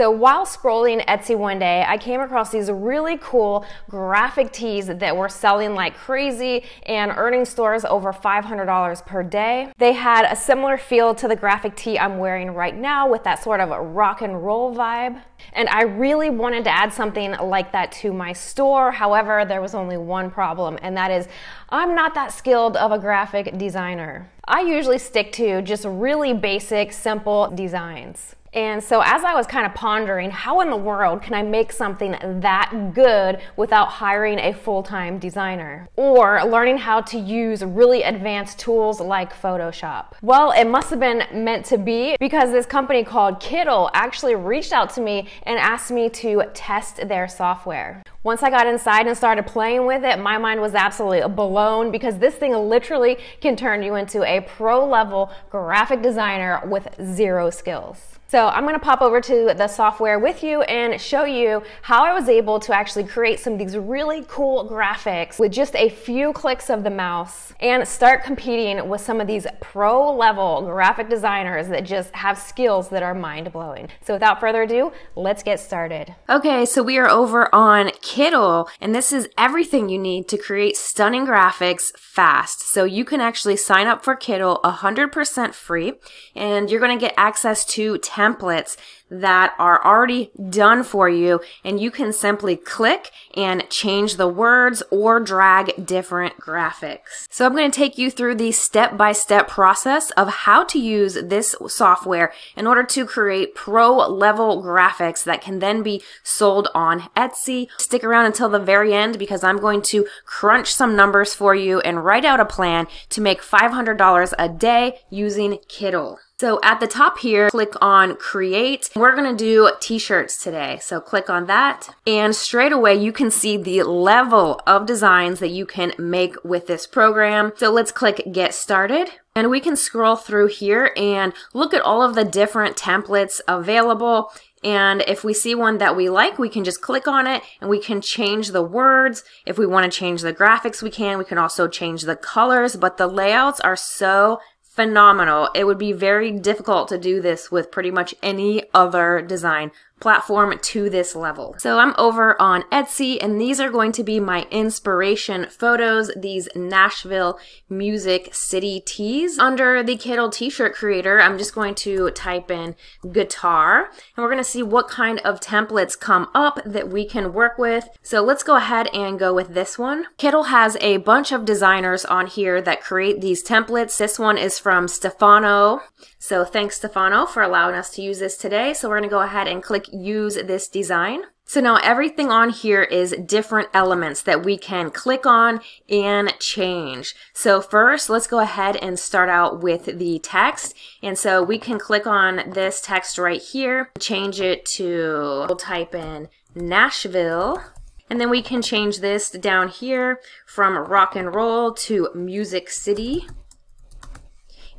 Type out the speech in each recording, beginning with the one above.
So while scrolling Etsy one day, I came across these really cool graphic tees that were selling like crazy and earning stores over $500 per day. They had a similar feel to the graphic tee I'm wearing right now with that sort of rock and roll vibe. And I really wanted to add something like that to my store. However, there was only one problem, and that is I'm not that skilled of a graphic designer. I usually stick to just really basic, simple designs. And so, as I was kind of pondering, how in the world can I make something that good without hiring a full time designer? Or learning how to use really advanced tools like Photoshop? Well, it must have been meant to be because this company called Kittl actually reached out to me and asked me to test their software. Once I got inside and started playing with it, my mind was absolutely blown because this thing literally can turn you into a pro level graphic designer with zero skills. So I'm to pop over to the software with you and show you how I was able to actually create some of these really cool graphics with just a few clicks of the mouse and start competing with some of these pro level graphic designers that just have skills that are mind blowing. So without further ado, let's get started. Okay, so we are over on Kittl and this is everything you need to create stunning graphics fast. So you can actually sign up for Kittl 100% free and you're to get access to 10 templates that are already done for you and you can simply click and change the words or drag different graphics. So I'm going to take you through the step-by-step -step process of how to use this software in order to create pro level graphics that can then be sold on Etsy. Stick around until the very end because I'm going to crunch some numbers for you and write out a plan to make $500 a day using Kittl. So at the top here, click on create. We're gonna do t-shirts today. So click on that and straight away you can see the level of designs that you can make with this program. So let's click get started. And we can scroll through here and look at all of the different templates available. And if we see one that we like, we can just click on it and we can change the words. If we want to change the graphics, we can. We can also change the colors, but the layouts are so phenomenal. It would be very difficult to do this with pretty much any other design platform to this level. So I'm over on Etsy and these are going to be my inspiration photos, these Nashville Music City tees. Under the Kittl t-shirt creator, I'm just going to type in guitar and we're going to see what kind of templates come up that we can work with. So let's go ahead and go with this one. Kittl has a bunch of designers on here that create these templates. This one is from Stefano. So thanks Stefano for allowing us to use this today. So we're going to go ahead and click use this design. So now everything on here is different elements that we can click on and change. So first, let's go ahead and start out with the text. And so we can click on this text right here, change it to, we'll type in Nashville. And then we can change this down here from rock and roll to music city.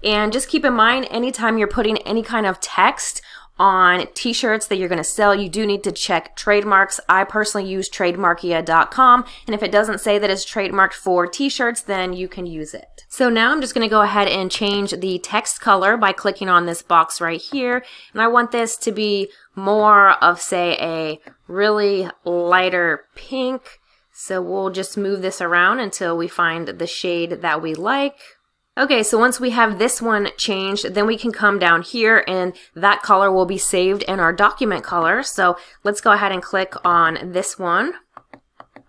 And just keep in mind, anytime you're putting any kind of text on t-shirts that you're going to sell, you do need to check trademarks. I personally use trademarkia.com, and if it doesn't say that it's trademarked for t-shirts, then you can use it. So now I'm just going to go ahead and change the text color by clicking on this box right here, and I want this to be more of, say, a really lighter pink. So we'll just move this around until we find the shade that we like. Okay, so once we have this one changed, then we can come down here and that color will be saved in our document color. So let's go ahead and click on this one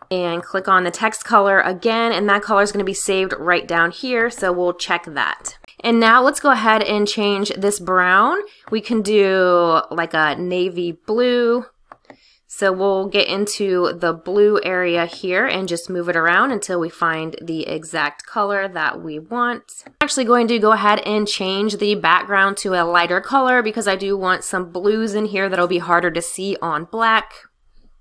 and click on the text color again and that color is going to be saved right down here so we'll check that. And now let's go ahead and change this brown. We can do like a navy blue so we'll get into the blue area here and just move it around until we find the exact color that we want. I'm actually going to go ahead and change the background to a lighter color because I do want some blues in here that'll be harder to see on black.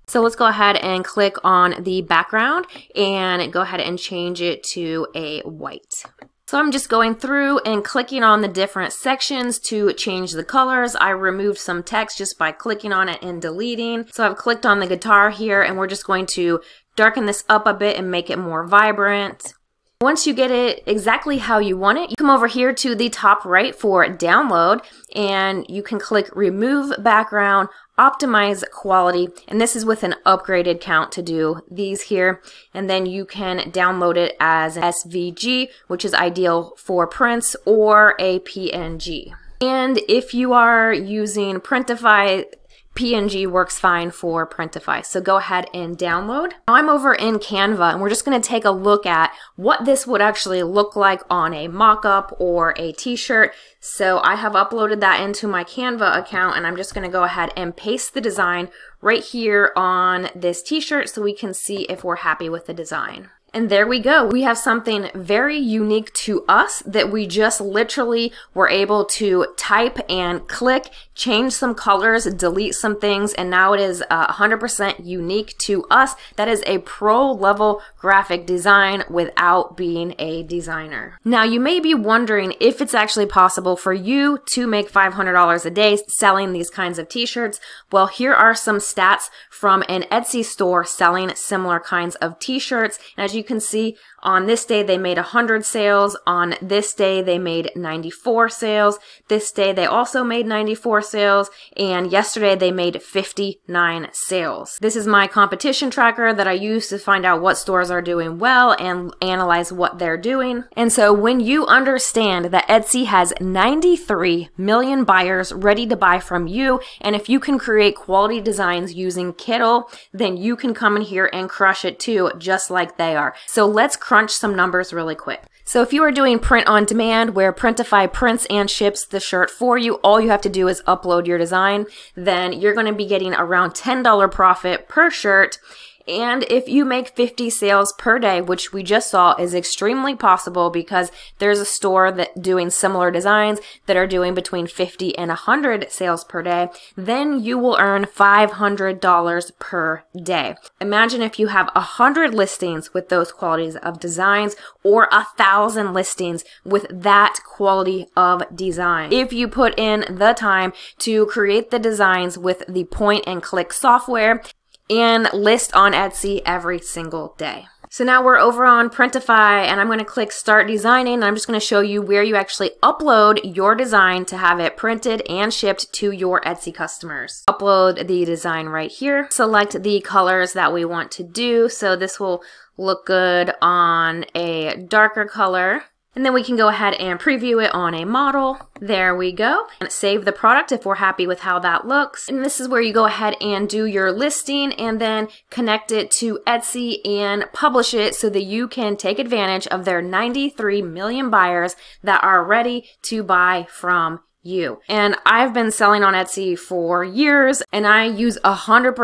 So let's go ahead and click on the background and go ahead and change it to a white. So I'm just going through and clicking on the different sections to change the colors. I removed some text just by clicking on it and deleting. So I've clicked on the guitar here and we're just going to darken this up a bit and make it more vibrant. Once you get it exactly how you want it, you come over here to the top right for download and you can click remove background, optimize quality, and this is with an upgraded count to do these here. And then you can download it as an SVG, which is ideal for prints, or a PNG. And if you are using Printify, PNG works fine for Printify. So go ahead and download. Now I'm over in Canva and we're just going to take a look at what this would actually look like on a mock-up or a t-shirt. So I have uploaded that into my Canva account and I'm just going to go ahead and paste the design right here on this t-shirt so we can see if we're happy with the design. And there we go. We have something very unique to us that we just literally were able to type and click, change some colors, delete some things, and now it is 100% uh, unique to us. That is a pro level graphic design without being a designer. Now you may be wondering if it's actually possible for you to make $500 a day selling these kinds of t-shirts. Well, here are some stats from an Etsy store selling similar kinds of t-shirts. And as you can see, on this day, they made 100 sales. On this day, they made 94 sales. This day, they also made 94 sales. And yesterday, they made 59 sales. This is my competition tracker that I use to find out what stores are doing well and analyze what they're doing. And so when you understand that Etsy has 93 million buyers ready to buy from you, and if you can create quality designs using Kittl, then you can come in here and crush it too, just like they are. So let's crunch some numbers really quick. So if you are doing print on demand where Printify prints and ships the shirt for you, all you have to do is upload your design, then you're going to be getting around $10 profit per shirt and if you make 50 sales per day, which we just saw is extremely possible because there's a store that doing similar designs that are doing between 50 and 100 sales per day, then you will earn $500 per day. Imagine if you have 100 listings with those qualities of designs or a thousand listings with that quality of design. If you put in the time to create the designs with the point and click software, and list on Etsy every single day. So now we're over on Printify and I'm going to click start designing and I'm just going to show you where you actually upload your design to have it printed and shipped to your Etsy customers. Upload the design right here. Select the colors that we want to do. So this will look good on a darker color. And then we can go ahead and preview it on a model. There we go. And save the product if we're happy with how that looks. And this is where you go ahead and do your listing and then connect it to Etsy and publish it so that you can take advantage of their 93 million buyers that are ready to buy from you. And I've been selling on Etsy for years and I use 100%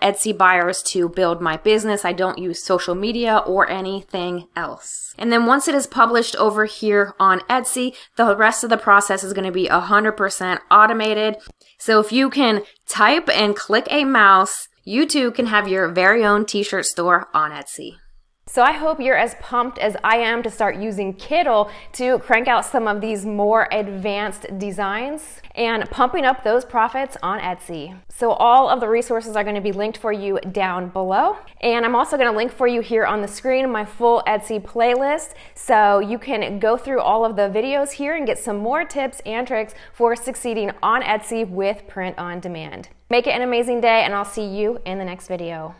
Etsy buyers to build my business. I don't use social media or anything else. And then once it is published over here on Etsy, the rest of the process is going to be 100% automated. So if you can type and click a mouse, you too can have your very own t-shirt store on Etsy. So I hope you're as pumped as I am to start using Kittl to crank out some of these more advanced designs and pumping up those profits on Etsy. So all of the resources are going to be linked for you down below. And I'm also going to link for you here on the screen my full Etsy playlist so you can go through all of the videos here and get some more tips and tricks for succeeding on Etsy with print on demand. Make it an amazing day and I'll see you in the next video.